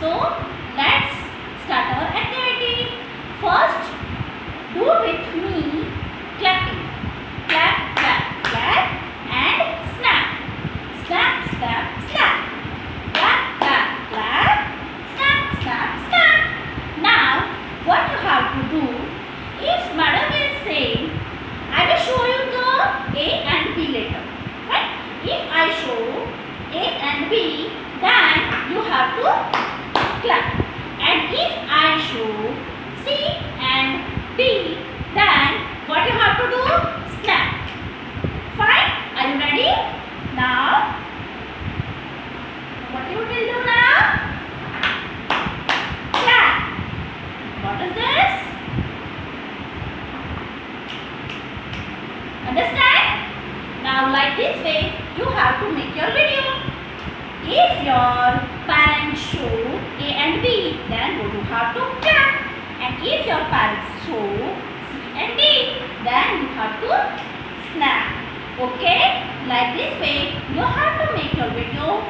So let's start our activity. First do with me is this? Understand? Now like this way, you have to make your video. If your parents show A and B, then you have to clap. And if your parents show C and D, then you have to snap. Okay? Like this way, you have to make your video